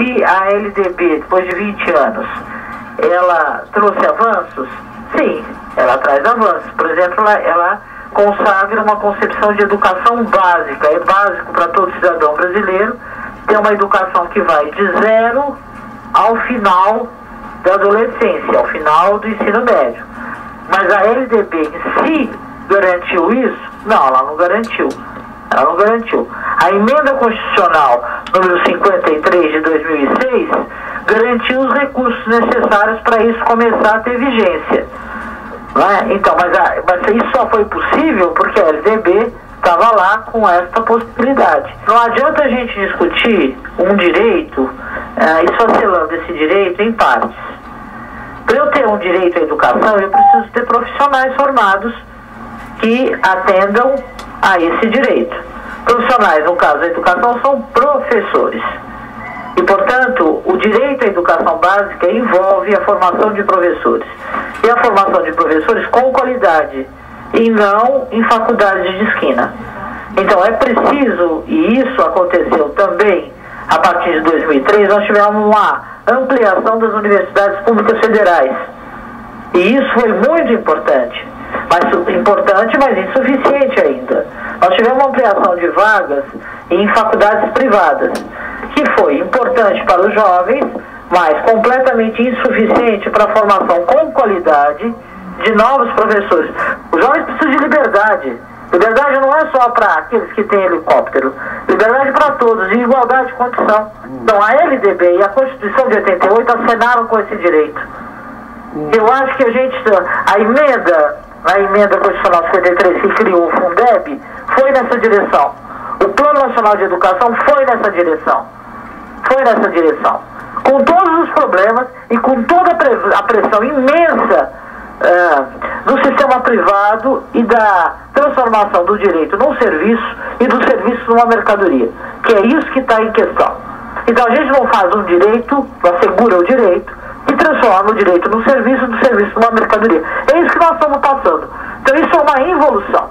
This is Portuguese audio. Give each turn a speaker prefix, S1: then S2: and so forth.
S1: se a LDB, depois de 20 anos, ela trouxe avanços, sim, ela traz avanços. Por exemplo, ela, ela consagra uma concepção de educação básica. É básico para todo cidadão brasileiro ter uma educação que vai de zero ao final da adolescência, ao final do ensino médio. Mas a LDB em si garantiu isso? Não, ela não garantiu. Ela não garantiu. A emenda constitucional número 53 de 2006 garantiu os recursos necessários para isso começar a ter vigência. É? Então, mas, a, mas isso só foi possível porque a LDB estava lá com esta possibilidade. Não adianta a gente discutir um direito é, esfacelando esse direito em partes. Para eu ter um direito à educação, eu preciso ter profissionais formados que atendam a esse direito. Profissionais, no caso da educação, são professores. E, portanto, o direito à educação básica envolve a formação de professores. E a formação de professores com qualidade, e não em faculdades de esquina. Então, é preciso, e isso aconteceu também a partir de 2003, nós tivemos uma ampliação das universidades públicas federais. E isso foi muito importante mas importante, mas insuficiente ainda. Nós tivemos ampliação de vagas em faculdades privadas, que foi importante para os jovens, mas completamente insuficiente para a formação com qualidade de novos professores. Os jovens precisam de liberdade. Liberdade não é só para aqueles que têm helicóptero. Liberdade para todos, em igualdade de condição. Então a LDB e a Constituição de 88 acenaram com esse direito. Eu acho que a gente, a emenda a emenda constitucional 53 que criou o Fundeb, foi nessa direção. O Plano Nacional de Educação foi nessa direção. Foi nessa direção. Com todos os problemas e com toda a pressão imensa uh, do sistema privado e da transformação do direito num serviço e do serviço numa mercadoria. Que é isso que está em questão. Então a gente não faz um direito, assegura o direito, e transforma o direito no serviço, do serviço numa mercadoria. É isso que nós estamos passando. Então isso é uma involução.